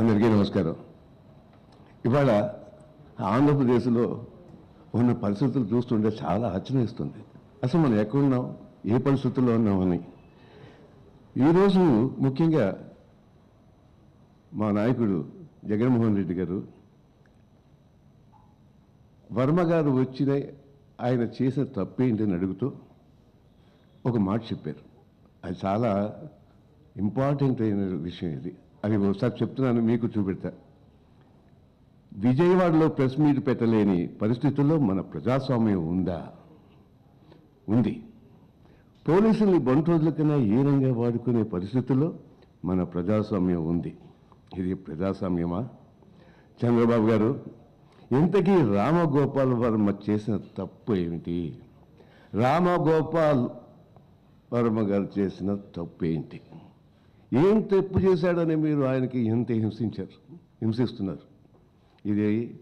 అందరికీ నమస్కారం. ఇవాళ ఆంధ్రప్రదేశ్లో ఉన్న పరిస్థితులు చూస్తుంటే చాలా ఆశ్చర్యస్తుంది అసలు మనం ఎక్కడున్నాం ఏ పరిస్థితుల్లో ఉన్నామని ఈరోజు ముఖ్యంగా మా నాయకుడు జగన్మోహన్ రెడ్డి గారు వర్మ గారు వచ్చిన ఆయన చేసిన తప్పేంటని అడుగుతూ ఒక మాట చెప్పారు. అది చాలా ఇంపార్టెంట్ అయిన విషయం ఇది. అది ఒకసారి చెప్తున్నాను మీకు చూపెడతా. విజయవాడలో ప్రెస్ మీట్ పెట్టలేని పరిస్థితుల్లో మన ప్రజాస్వామ్యం ఉందా? ఉంది. పోలీసుల్ని బంటోజుల కన్నా హీనంగా వాడుకునే పరిస్థితుల్లో మన ప్రజాస్వామ్యం ఉంది. ఇది ప్రజాస్వామ్యమా? చంద్రబాబు గారు ఇంతకీ రామగోపాల్ వర్మ చేసిన తప్పు ఏమిటి? రామగోపాల్ వర్మ గారు చేసిన తప్పు ఏంటి? ఏం తప్పు చేశాడని మీరు ఆయనకి ఎంత హింసించారు? హింసిస్తున్నారు. ఇది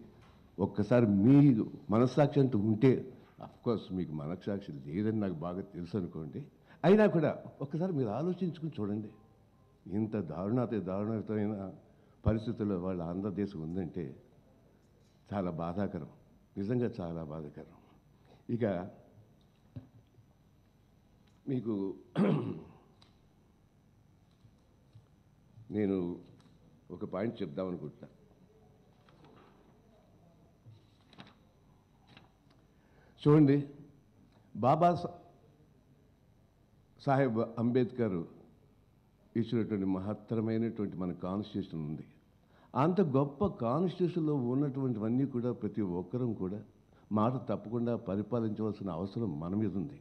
ఒక్కసారి మీ మనస్సాక్షి అంటూ ఉంటే అఫ్కోర్స్ మీకు మనస్సాక్షి లేదని నాకు బాగా తెలుసు అనుకోండి. అయినా కూడా ఒక్కసారి మీరు ఆలోచించుకుని చూడండి. ఇంత దారుణత దారుణమైన పరిస్థితుల్లో వాళ్ళ ఆంధ్రదేశం ఉందంటే చాలా బాధాకరం. నిజంగా చాలా బాధాకరం. ఇక మీకు నేను ఒక పాయింట్ చెప్దాం అనుకుంటున్నా. చూడండి బాబా సా- సాహెబ్ అంబేద్కర్ ఇచ్చినటువంటి మహత్తరమైనటువంటి మన కాన్స్టిట్యూషన్ ఉంది. అంత గొప్ప కాన్స్టిట్యూషన్లో ఉన్నటువంటివన్నీ కూడా ప్రతి ఒక్కరం కూడా మాట తప్పకుండా పరిపాలించవలసిన అవసరం మన మీద ఉంది.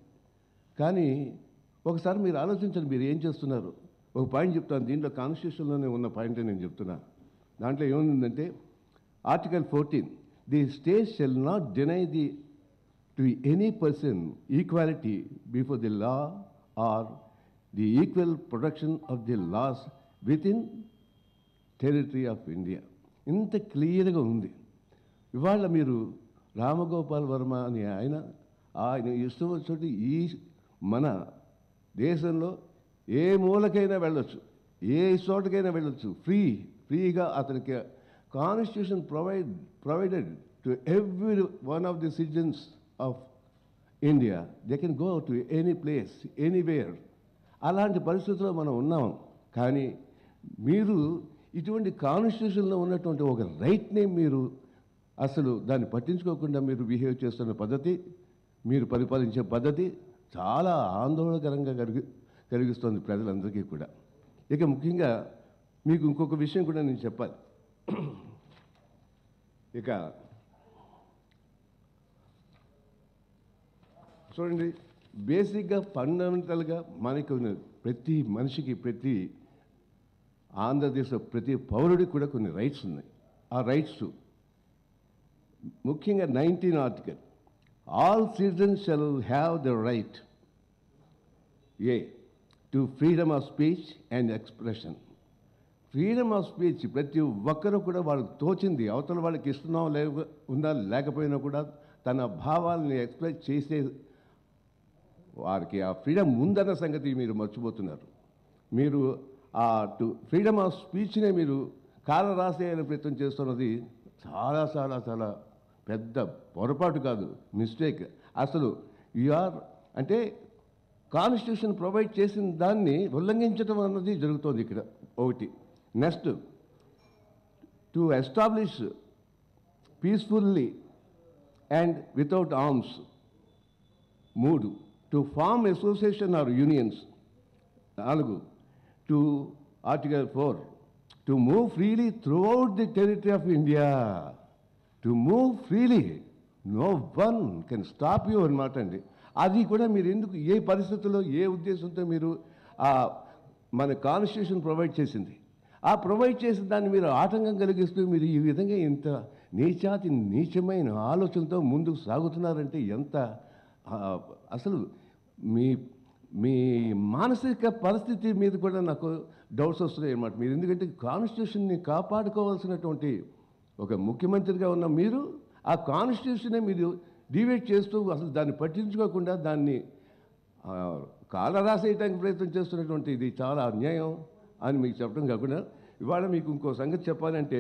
కానీ ఒకసారి మీరు ఆలోచించండి మీరు ఏం చేస్తున్నారు? ఒక పాయింట్ చెప్తాను. దీంట్లో కాన్స్టిట్యూషన్లోనే ఉన్న పాయింట్ నేను చెప్తున్నా. దాంట్లో ఏముందంటే article fourteen the state shall not deny the to any person equality before the law or the equal protection of the laws within territory of India ఇంత క్లియర్గా ఉంది. ఇవాళ మీరు రామగోపాల్ వర్మ అని ఆయన ఆయన ఇష్టం వచ్చి ఈ మన దేశంలో ఏ మూలకైనా వెళ్ళొచ్చు ఏ చోటకైనా వెళ్ళొచ్చు. ఫ్రీ ఫ్రీగా అతనికి constitution provide provided to every one of the citizens of India they can go to any place anywhere అలాంటి పరిస్థితుల్లో మనం ఉన్నాం. కానీ మీరు ఇటువంటి కాన్స్టిట్యూషన్లో ఉన్నటువంటి ఒక రైట్ని మీరు అసలు దాన్ని పట్టించుకోకుండా మీరు బిహేవ్ చేస్తున్న పద్ధతి మీరు పరిపాలించే పద్ధతి చాలా ఆందోళనకరంగా కలిగి కలిగిస్తుంది ప్రజలందరికీ కూడా. ఇక ముఖ్యంగా మీకు ఇంకొక విషయం కూడా నేను చెప్పాలి. ఇక చూడండి బేసిక్గా ఫండమెంటల్గా మనకు ఉన్న ప్రతి మనిషికి ప్రతి ఆంధ్రదేశ ప్రతి పౌరుడికి కూడా కొన్ని రైట్స్ ఉన్నాయి. ఆ రైట్స్ ముఖ్యంగా nineteen article all citizens shall have the right. A to freedom of speech and expression freedom of speech ప్రతి ఒక్కరూ కూడా వాళ్ళకి తోచింది అవతల వాళ్ళకి ఇస్తున్నాం లేక ఉందా లేకపోయినా కూడా తన భావాలని ఎక్స్ప్రెస్ చేసే వారికి ఆ ఫ్రీడమ్ ఉందన్న సంగతి మీరు మర్చిపోతున్నారు. మీరు ఆ టు ఫ్రీడమ్ ఆఫ్ స్పీచ్నే మీరు కాల రాసేయాలని ప్రయత్నం చేస్తున్నది చాలా చాలా చాలా పెద్ద పొరపాటు కాదు మిస్టేక్ అసలు ఆర్ అంటే కాన్స్టిట్యూషన్ ప్రొవైడ్ చేసిన దాన్ని ఉల్లంఘించడం అన్నది జరుగుతోంది ఇక్కడ. ఒకటి. Next to establish peacefully and without arms మూడు. To form association or unions నాలుగు. To article four to move freely throughout the territory of India to move freely no one can stop you అనమాట అండి. అది కూడా మీరు ఎందుకు ఏ పరిస్థితుల్లో ఏ ఉద్దేశంతో మీరు ఆ మన కాన్స్టిట్యూషన్ ప్రొవైడ్ చేసింది? ఆ ప్రొవైడ్ చేసిన దాన్ని మీరు ఆటంకం కలిగిస్తూ మీరు ఈ విధంగా ఇంత నీచాతి నీచమైన ఆలోచనతో ముందుకు సాగుతున్నారంటే ఎంత అసలు మీ మీ మానసిక పరిస్థితి మీద కూడా నాకు డౌట్స్ వస్తున్నాయి అన్నమాట. మీరు ఎందుకంటే కాన్స్టిట్యూషన్ని కాపాడుకోవాల్సినటువంటి ఒక ముఖ్యమంత్రిగా ఉన్న మీరు ఆ కాన్స్టిట్యూషనే మీరు డివేట్ చేస్తూ అసలు దాన్ని పట్టించుకోకుండా దాన్ని ఆ, కాల రాసేయటానికి ప్రయత్నం చేస్తున్నటువంటి ఇది చాలా అన్యాయం అని మీకు చెప్పడం కాకుండా ఇవాళ మీకు ఇంకో సంగతి చెప్పాలంటే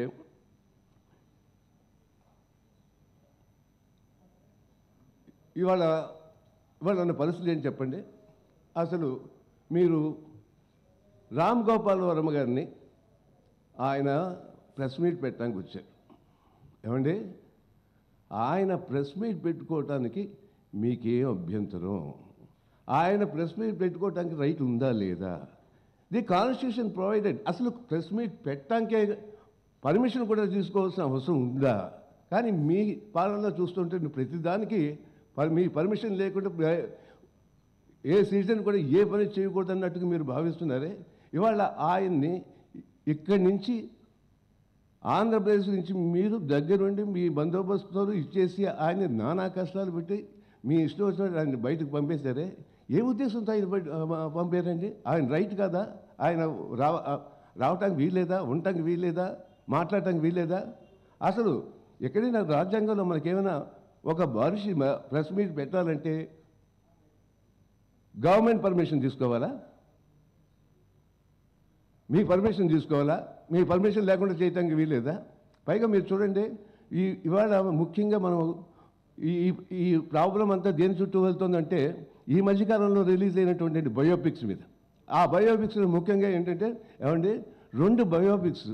ఇవాళ ఇవాళ ఉన్న పరిస్థితి ఏంటి చెప్పండి? అసలు మీరు రామ్ గోపాల్ వర్మ గారిని ఆయన ప్రెస్ మీట్ పెట్టడానికి వచ్చారు. ఏమండి? ఆయన ప్రెస్ మీట్ పెట్టుకోవటానికి మీకేం అభ్యంతరం? ఆయన ప్రెస్ మీట్ పెట్టుకోవటానికి రైట్ ఉందా లేదా? The constitution provided. అసలు ప్రెస్ మీట్ పెట్టడానికే పర్మిషన్ కూడా తీసుకోవాల్సిన అవసరం ఉందా? కానీ మీ పాలనలో చూస్తుంటే నువ్వు ప్రతిదానికి పర్- మీ పర్మిషన్ లేకుండా ప్ర- ఏ సీజన్ కూడా ఏ పని చేయకూడదు అన్నట్టుగా మీరు భావిస్తున్నారే? ఇవాళ ఆయన్ని ఇక్కడి నుంచి ఆంధ్రప్రదేశ్ నుంచి మీరు దగ్గరుండి మీ బందోబస్తుతో ఇచ్చేసి ఆయన నానా కష్టాలు పెట్టి మీ ఇష్టం వచ్చినట్టు ఆయన బయటకు పంపేశారే? ఏ ఉద్దేశంతో ఆయన బయట పంపారండి? ఆయన రైట్ కదా? ఆయన రావ రావటానికి వీల్లేదా? ఉండటానికి వీల్లేదా? మాట్లాడటానికి వీల్లేదా? అసలు ఎక్కడైనా రాజ్యాంగంలో మనకేమైనా ఒక మనిషి ప్రెస్ మీట్ పెట్టాలంటే గవర్నమెంట్ పర్మిషన్ తీసుకోవాలా? మీ పర్మిషన్ తీసుకోవాలా? మీ పర్మిషన్ లేకుండా చేయటానికి వీలేదా పైగా మీరు చూడండి ఈ ఇవాళ ముఖ్యంగా మనం ఈ ఈ- ప్రాబ్లం అంతా దేని చుట్టూ వెళ్తుందంటే ఈ మధ్యకాలంలో రిలీజ్ అయినటువంటి బయోపిక్స్ మీద. ఆ బయోపిక్స్ ముఖ్యంగా ఏంటంటే ఏమండి రెండు బయోపిక్స్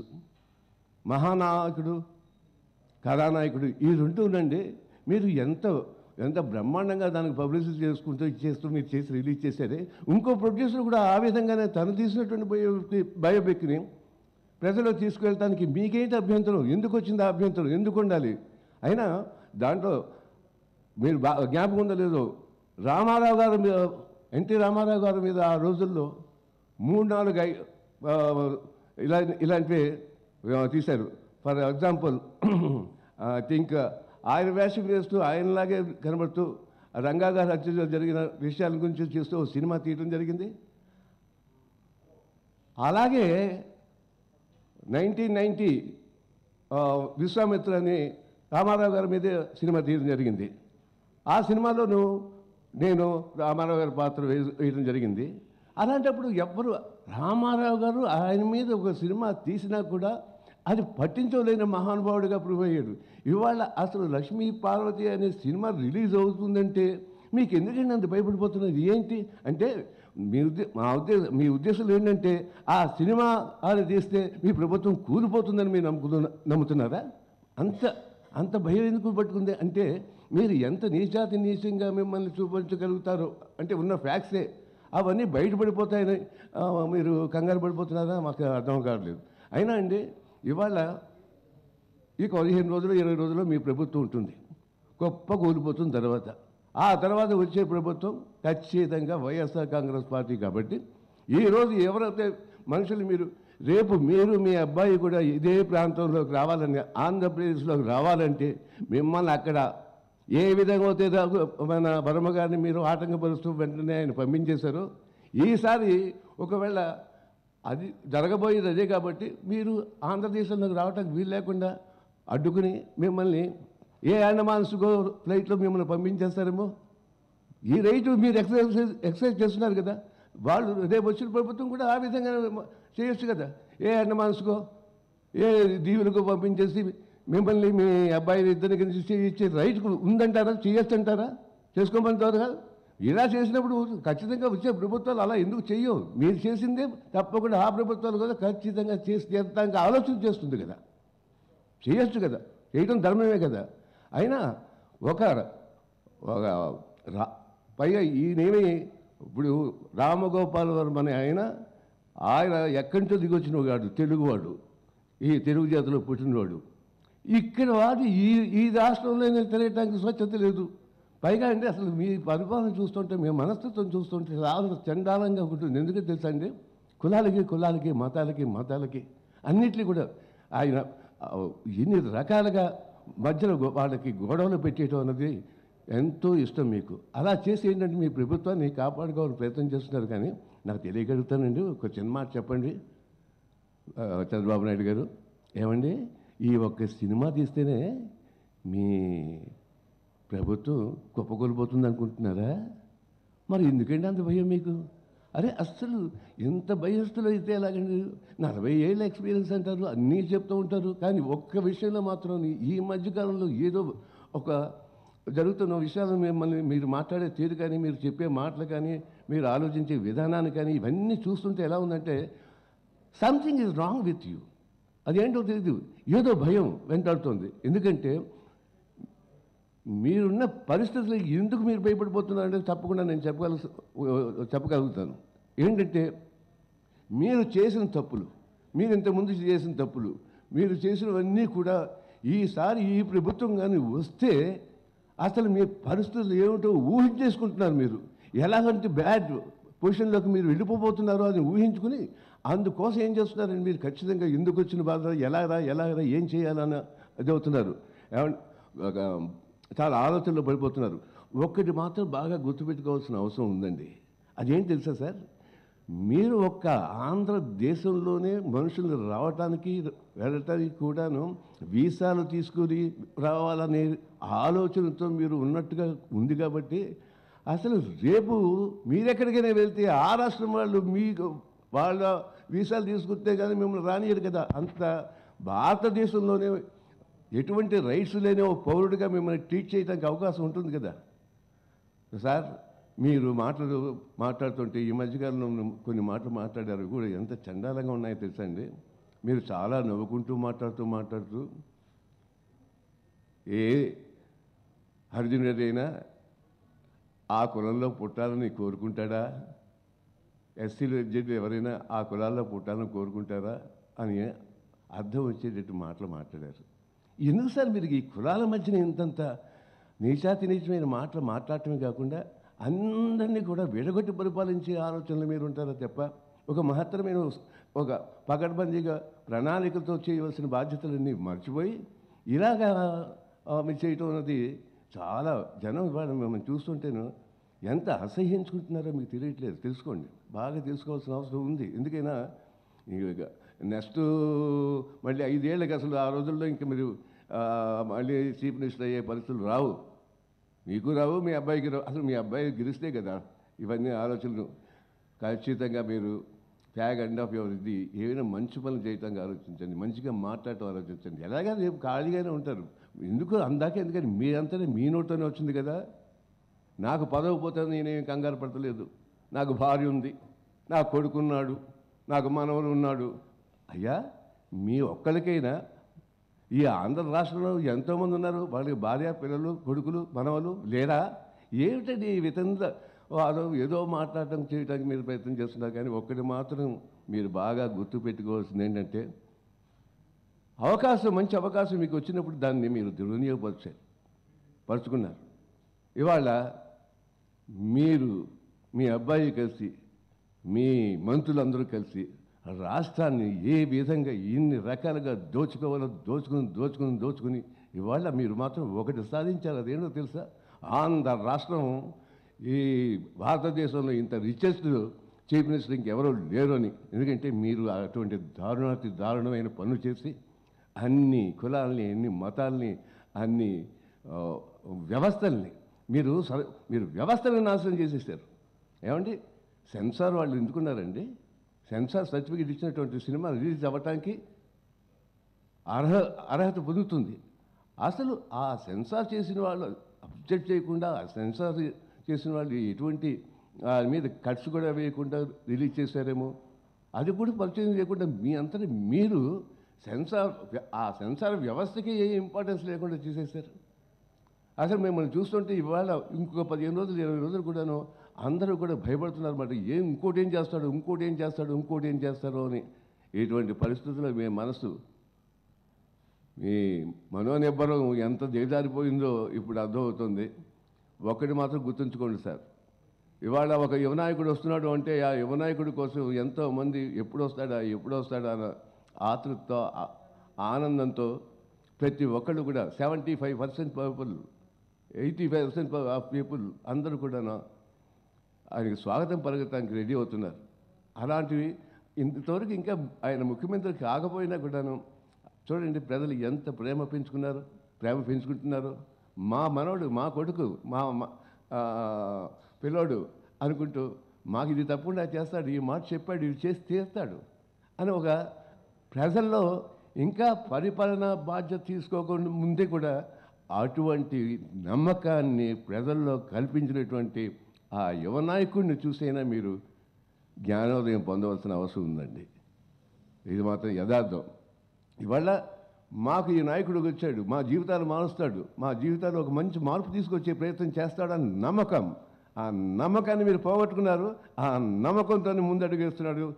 మహానాయకుడు కథానాయకుడు ఈ రెండు ఉండండి మీరు ఎంత ఎంత బ్రహ్మాండంగా దానికి పబ్లిసిటీ చేసుకుంటూ చేస్తూ మీరు చేసి రిలీజ్ చేశారే ఇంకో ప్రొడ్యూసర్ కూడా ఆ విధంగానే తను తీసినటువంటి బయోపిక్ బయోపిక్ని ప్రజలు తీసుకువెళ్ళటానికి మీకేంటి అభ్యంతరం? ఎందుకు వచ్చింది ఆ అభ్యంతరం? ఎందుకు ఉండాలి? అయినా దాంట్లో మీరు బా జ్ఞాపకం ఉందో లేదో? రామారావు గారు మీద ఎన్టీ రామారావు గారి మీద ఆ రోజుల్లో మూడు నాలుగు ఐ- ఇలా ఇలాంటివి తీశారు. ఫర్ ఎగ్జాంపుల్ ఐ థింక్ ఆయన వేషం వేస్తూ ఆయనలాగే కనబడుతూ రంగా గారు హత్యలో జరిగిన విషయాల గురించి చూస్తూ ఓ సినిమా తీయడం జరిగింది. అలాగే నైన్టీన్ నైంటీ విశ్వామిత్ర అని రామారావు గారి మీదే సినిమా తీయడం జరిగింది. ఆ సినిమాలోనూ నేను రామారావు గారి పాత్ర వేయడం జరిగింది. అలాంటప్పుడు ఎవ్వరు రామారావు గారు ఆయన మీద ఒక సినిమా తీసినా కూడా అది పట్టించలేని మహానుభావుడిగా ప్రూవ్ అయ్యాడు. ఇవాళ అసలు లక్ష్మీ పార్వతి అనే సినిమా రిలీజ్ అవుతుందంటే మీకు ఎందుకంటే అంత భయపడిపోతున్నది? ఏంటి? అంటే మీ ఉద్దే మా ఉద్దేశం మీ ఉద్దేశం ఏంటంటే ఆ సినిమా అని తీస్తే మీ ప్రభుత్వం కూలిపోతుందని మీరు నమ్ముతున్న నమ్ముతున్నారా? అంత అంత భయం ఎందుకు పట్టుకుంది? అంటే మీరు ఎంత నీచాతి నీచంగా మిమ్మల్ని చూపించగలుగుతారో అంటే ఉన్న ఫ్యాక్ట్సే అవన్నీ బయటపడిపోతాయని మీరు కంగారు పడిపోతున్నారా? మాకు అర్థం కావట్లేదు. అయినా అండి ఇవాళ ఈ పదిహేను రోజులు ఇరవై రోజులు మీ ప్రభుత్వం ఉంటుంది. గొప్ప కూలిపోతుంది తర్వాత. ఆ తర్వాత వచ్చే ప్రభుత్వం ఖచ్చితంగా వైఎస్ఆర్ కాంగ్రెస్ పార్టీ కాబట్టి ఈరోజు ఎవరైతే మనుషులు మీరు రేపు మీరు మీ అబ్బాయి కూడా ఇదే ప్రాంతంలోకి రావాలని ఆంధ్రప్రదేశ్లోకి రావాలంటే మిమ్మల్ని అక్కడ ఏ విధంగా అయితే మన వర్మ గారిని మీరు ఆటంకపరుస్తూ వెంటనే ఆయన పంపించేశారు ఈసారి ఒకవేళ అది జరగబోయేది అదే కాబట్టి మీరు ఆంధ్రదేశంలోకి రావడానికి వీలు లేకుండా అడ్డుకుని మిమ్మల్ని ఏ అండమాన్స్కో ఫ్లైట్లో మిమ్మల్ని పంపించేస్తారేమో? ఈ రైతు మీరు ఎక్సర్సైజ్ ఎక్సర్సైజ్ చేస్తున్నారు కదా. వాళ్ళు రేపు వచ్చిన ప్రభుత్వం కూడా ఆ విధంగా చేయొచ్చు కదా. ఏ అండమాన్స్కో ఏ దీవులకు పంపించేసి మిమ్మల్ని మీ అబ్బాయి ఇద్దరికి ఇచ్చే రైట్ ఉందంటారా? చేయొచ్చంటారా? చేసుకోమంటారు కదా. ఇలా చేసినప్పుడు ఖచ్చితంగా వచ్చే ప్రభుత్వాలు అలా ఎందుకు చెయ్యవు మీరు చేసిందే తప్పకుండా ఆ ప్రభుత్వాలు కూడా ఖచ్చితంగా చేసి తీర్థానికి ఆలోచన చేస్తుంది కదా. చేయొచ్చు కదా. చేయటం ధర్మమే కదా. అయినా ఒక రా పైగా ఈయనేమి ఇప్పుడు రామగోపాల్ వర్మ అనే ఆయన ఆయన ఎక్కడి నుంచో దిగొచ్చిన వాడు తెలుగువాడు. ఈ తెలుగు జాతిలో పుట్టినవాడు ఇక్కడ వాడు ఈ ఈ రాష్ట్రంలోనే తిరగటానికి స్వచ్ఛత లేదు. పైగా అంటే అసలు మీ పరిపాలన చూస్తుంటే మీ మనస్తత్వం చూస్తుంటే చాలా చండాలంగా ఉంటుంది. ఎందుకంటే తెలుసా అండి? కులాలకి కులాలకి మతాలకి మతాలకి అన్నిటినీ కూడా ఆయన ఎన్ని రకాలుగా మధ్యలో వాళ్ళకి గొడవలు పెట్టేయటం అనేది ఎంతో ఇష్టం మీకు. అలా చేసి ఏంటంటే మీ ప్రభుత్వాన్ని కాపాడుకోవాలని ప్రయత్నం చేస్తున్నారు కానీ నాకు తెలియగలుగుతానండి. ఒక చిన్న మాట చెప్పండి. చంద్రబాబు నాయుడు గారు. ఏమండి? ఈ ఒక్క సినిమా తీస్తేనే మీ ప్రభుత్వం కుప్పకొలిపోతుంది అనుకుంటున్నారా? మరి ఎందుకండి అంత భయం మీకు? అరే అస్సలు ఎంత భయస్థులు అయితే ఎలాగండి? నలభై ఏళ్ళ ఎక్స్పీరియన్స్ అంటారు అన్నీ చెప్తూ ఉంటారు. కానీ ఒక్క విషయంలో మాత్రం ఈ మధ్యకాలంలో ఏదో ఒక జరుగుతున్న విషయాలను మిమ్మల్ని మీరు మాట్లాడే తీరు కానీ మీరు చెప్పే మాటలు కానీ మీరు ఆలోచించే విధానాన్ని కానీ ఇవన్నీ చూస్తుంటే ఎలా ఉందంటే something is wrong with you అదేంటో తెలియదు ఏదో భయం వెంటాడుతుంది. ఎందుకంటే మీరున్న పరిస్థితులు ఎందుకు మీరు భయపడిపోతున్నారంటే తప్పకుండా నేను చెప్పగల చెప్పగలుగుతాను. ఏంటంటే మీరు చేసిన తప్పులు మీరు ఇంతకుముందు చేసిన తప్పులు మీరు చేసినవన్నీ కూడా ఈసారి ఈ ప్రభుత్వం కానీ వస్తే అసలు మీ పరిస్థితులు ఏమిటో ఊహించేసుకుంటున్నారు మీరు. ఎలాగంటే బ్యాడ్ పొజిషన్లోకి మీరు వెళ్ళిపోబోతున్నారో అని ఊహించుకుని అందుకోసం ఏం చేస్తున్నారని మీరు? ఖచ్చితంగా ఎందుకు వచ్చిన బాధ? ఎలాగరా ఎలాగరా ఏం చేయాలని అది అవుతున్నారు. ఒక చాలా ఆలోచనలో పడిపోతున్నారు. ఒక్కటి మాత్రం బాగా గుర్తుపెట్టుకోవాల్సిన అవసరం ఉందండి. అదేం తెలుసా సార్? మీరు ఒక్క ఆంధ్రదేశంలోనే మనుషులు రావటానికి వెళ్ళటానికి కూడాను వీసాలు తీసుకుని రావాలనే ఆలోచనతో మీరు ఉన్నట్టుగా ఉంది కాబట్టి అసలు రేపు మీరెక్కడికైనా వెళ్తే ఆ రాష్ట్రం వాళ్ళు మీకు వాళ్ళ వీసాలు తీసుకుంటే కానీ మిమ్మల్ని రానియరు కదా. అంత భారతదేశంలోనే ఎటువంటి రైట్స్ లేని ఓ పౌరుడిగా మిమ్మల్ని ట్రీట్ చేయడానికి అవకాశం ఉంటుంది కదా. సార్ మీరు మాటలు మాట్లాడుతుంటే ఈ మధ్యకాలంలో కొన్ని మాటలు మాట్లాడారు. కూడా ఎంత చండాలంగా ఉన్నాయో తెలుసా అండి మీరు చాలా నవ్వుకుంటూ మాట్లాడుతూ మాట్లాడుతూ ఏ అర్జునుడైనా ఆ కులంలో పుట్టాలని కోరుకుంటాడా? ఎస్సీలు ఎడ్జెడ్లు ఎవరైనా ఆ కులాల్లో పుట్టాలని కోరుకుంటారా? అని అర్థం వచ్చేటట్టు మాటలు మాట్లాడారు. ఎందుకు సార్ మీరు ఈ కులాల మధ్యన ఇంతంత నీచాతి నీచమైన మాటలు మాట్లాడటమే కాకుండా అందరినీ కూడా విడగొట్టి పరిపాలించే ఆలోచనలు మీరు ఉంటారా తప్ప? ఒక మహత్తరమైన ఒక పకడ్బందీగా ప్రణాళికలతో చేయవలసిన బాధ్యతలన్నీ మర్చిపోయి ఇలాగా మీరు చేయటం అన్నది చాలా జనం ఇవాళ మిమ్మల్ని చూస్తుంటేను ఎంత అసహ్యించుకుంటున్నారో మీకు తెలియట్లేదు. తెలుసుకోండి. బాగా తెలుసుకోవాల్సిన అవసరం ఉంది. ఎందుకైనా ఇక నెక్స్ట్ మళ్ళీ ఐదేళ్ళకి అసలు ఆ రోజుల్లో ఇంకా మీరు మళ్ళీ చీఫ్ మినిస్టర్ అయ్యే పరిస్థితులు రావు. మీకు రావు మీ అబ్బాయికి రావు. అసలు మీ అబ్బాయి గెలిస్తే కదా. ఇవన్నీ ఆలోచనలు. ఖచ్చితంగా మీరు ట్యాగ్ అండ్ ఆఫ్ యువర్ ఇది? ఏమైనా మంచి పనులు చేయటంగా ఆలోచించండి. మంచిగా మాట్లాడటం ఆలోచించండి. ఎలాగా రేపు ఖాళీగానే ఉంటారు. ఎందుకు అందాక? ఎందుకని? మీరంతనే మీ నోట్లోనే వచ్చింది కదా. నాకు పదవి పోతే నేనేం కంగారు పడతలేదు. నాకు భార్య ఉంది. నా కొడుకున్నాడు. నాకు మనవలు ఉన్నాడు. అయ్యా మీ ఒక్కరికైనా ఈ ఆంధ్ర రాష్ట్రంలో ఎంతోమంది ఉన్నారు. వాళ్ళకి భార్య పిల్లలు కొడుకులు మనవలు లేరా? ఏమిటండి ఈ వారు ఏదో మాట్లాడటం చేయడానికి మీరు ప్రయత్నం చేస్తున్నారు కానీ ఒక్కటి మాత్రం మీరు బాగా గుర్తు పెట్టుకోవాల్సింది ఏంటంటే అవకాశం మంచి అవకాశం మీకు వచ్చినప్పుడు దాన్ని మీరు దుర్వినియోగపరిచారు పరుచుకున్నారు. ఇవాళ మీరు మీ అబ్బాయి కలిసి మీ మంత్రులందరూ కలిసి రాష్ట్రాన్ని ఏ విధంగా ఇన్ని రకాలుగా దోచుకోవాలో దోచుకుని దోచుకుని దోచుకుని ఇవాళ మీరు మాత్రం ఒకటి సాధించారు. అదేంటో తెలుసా? ఆంధ్ర రాష్ట్రం ఈ భారతదేశంలో ఇంత రిచెస్ట్ చీఫ్ మినిస్టర్ ఇంకెవరో లేరు అని ఎందుకంటే మీరు అటువంటి దారుణాతి దారుణమైన పనులు చేసి అన్ని కులాలని అన్ని మతాల్ని అన్ని వ్యవస్థల్ని మీరు సర- మీరు వ్యవస్థలను నాశనం చేసేసారు. ఏమండి? సెన్సార్ వాళ్ళు ఎందుకున్నారండి? సెన్సార్ సర్టిఫికేట్ ఇచ్చినటువంటి సినిమా రిలీజ్ అవ్వటానికి అర్హ అర్హత పొందుతుంది. అసలు ఆ సెన్సార్ చేసిన వాళ్ళు అబ్జెక్ట్ చేయకుండా సెన్సార్ చేసిన వాళ్ళు ఎటువంటి దాని మీద ఖర్చు కూడా వేయకుండా రిలీజ్ చేశారేమో? అది కూడా పరిచయం చేయకుండా మీ అంతటి మీరు సెన్సార్ ఆ సెన్సార్ వ్యవస్థకి ఏ ఇంపార్టెన్స్ లేకుండా చేసేసారు అసలు మిమ్మల్ని చూస్తుంటే ఇవాళ ఇంకొక పదిహేను రోజులు ఇరవై రోజులు కూడాను అందరూ కూడా భయపడుతున్నారు మరి ఏం ఇంకోటి ఏం చేస్తాడు ఇంకోటి ఏం చేస్తాడు ఇంకోటి ఏం చేస్తాడో అని. ఇటువంటి పరిస్థితుల్లో మీ మనసు మీ మనోనిబ్బరం ఎంత దిగజారిపోయిందో ఇప్పుడు అర్థమవుతుంది. ఒకటి మాత్రం గుర్తుంచుకోండి సార్. ఇవాళ ఒక యువనాయకుడు వస్తున్నాడు అంటే ఆ యువనాయకుడి కోసం ఎంతోమంది ఎప్పుడు వస్తాడా ఎప్పుడు వస్తాడా అన్న ఆతృతతో ఆనందంతో ప్రతి ఒక్కళ్ళు కూడా seventy five percent people eighty five percent of people అందరూ కూడా ఆయనకి స్వాగతం పలకటానికి రెడీ అవుతున్నారు. అలాంటివి ఇంతవరకు ఇంకా ఆయన ముఖ్యమంత్రి కాకపోయినా కూడాను చూడండి ప్రజలు ఎంత ప్రేమ పెంచుకున్నారు ప్రేమ పెంచుకుంటున్నారు. మా మనవడు మా కొడుకు మా మా- పిల్లోడు అనుకుంటూ మాకు ఇది తప్పకుండా చేస్తాడు ఈ మాట చెప్పాడు ఇది చేసి తీస్తాడు అని ఒక ప్రజల్లో ఇంకా పరిపాలన బాధ్యత తీసుకోకుండా ముందే కూడా అటువంటి నమ్మకాన్ని ప్రజల్లో కల్పించినటువంటి ఆ యువ నాయకుడిని చూసైనా మీరు జ్ఞానోదయం పొందవలసిన అవసరం ఉందండి. ఇది మాత్రం యథార్థం. ఇవాళ మాకు ఈ నాయకుడు వచ్చాడు మా జీవితాలు మారుస్తాడు మా జీవితాలు ఒక మంచి మార్పు తీసుకొచ్చే ప్రయత్నం చేస్తాడని నమ్మకం. ఆ నమ్మకాన్ని మీరు పోగొట్టుకున్నారు ఆ నమ్మకంతో ముందడుగేస్తున్నాడు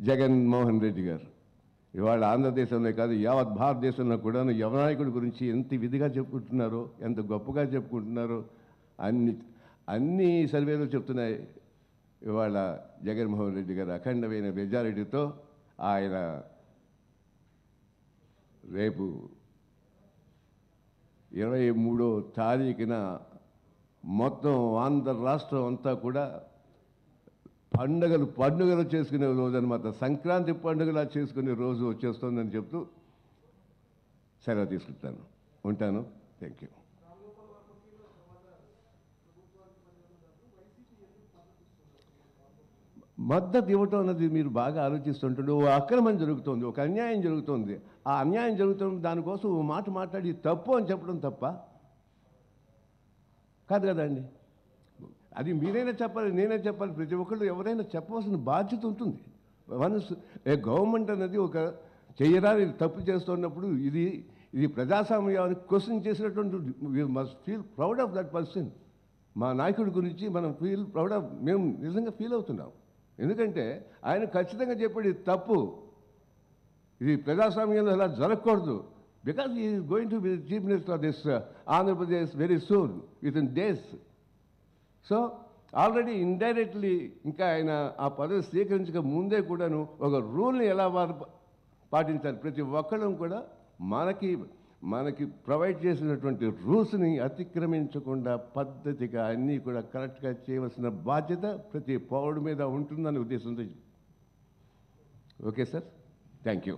జగన్మోహన్ రెడ్డి గారు. ఇవాళ ఆంధ్రదేశంలో కాదు యావత్ భారతదేశంలో కూడా యువనాయకుడి గురించి ఎంత విధిగా చెప్పుకుంటున్నారో ఎంత గొప్పగా చెప్పుకుంటున్నారో అన్ని అన్ని సర్వేలు చెప్తున్నాయి. ఇవాళ జగన్మోహన్ రెడ్డి గారు అఖండమైన మెజారిటీతో ఆయన రేపు ఇరవై మూడో తారీఖున మొత్తం ఆంధ్ర రాష్ట్రం అంతా కూడా పండుగలు పండుగలు చేసుకునే రోజు అనమాట సంక్రాంతి పండుగలా చేసుకునే రోజు వచ్చేస్తుందని చెప్తూ సెలవు తీసుకుంటాను. ఉంటాను. థ్యాంక్ యూ మద్దతు ఇవ్వటం అన్నది మీరు బాగా ఆలోచిస్తుంటుండే. ఓ అక్రమం జరుగుతుంది ఒక అన్యాయం జరుగుతుంది. ఆ అన్యాయం జరుగుతుంది దానికోసం ఓ మాట మాట్లాడి తప్పు అని చెప్పడం తప్ప? కాదు కదండి అది మీరైనా చెప్పాలి నేనే చెప్పాలి. ప్రతి ఒక్కళ్ళు ఎవరైనా చెప్పవలసిన బాధ్యత ఉంటుంది. వన్స్ ఏ గవర్నమెంట్ అనేది ఒక చేయరాని తప్పు చేస్తున్నప్పుడు ఇది ఇది ప్రజాస్వామ్యాన్ని క్వశ్చన్ చేసినటువంటి must feel proud of that person మా నాయకుడి గురించి మనం ఫీల్ ప్రౌడ్ ఆఫ్ మేము నిజంగా ఫీల్ అవుతున్నాం. ఎందుకంటే ఆయన ఖచ్చితంగా చెప్పాడు ఇది తప్పు. ఇది ప్రజాస్వామ్యంలో ఇలా జరగకూడదు. Because he going to be chief minister of this Andhra Pradesh very soon within days so already indirectly ఇంకా ఆయన ఆ పదవి స్వీకరించక ముందే కూడాను ఒక రూల్ని ఎలా వారు పాటించాలి ప్రతి ఒక్కళ్ళం కూడా మనకి మనకి ప్రొవైడ్ చేసినటువంటి రూల్స్ని అతిక్రమించకుండా పద్ధతిగా అన్నీ కూడా కరెక్ట్గా చేయవలసిన బాధ్యత ప్రతి పౌరుడి మీద ఉంటుందనే ఉద్దేశంతో ఓకే సార్ థ్యాంక్ యూ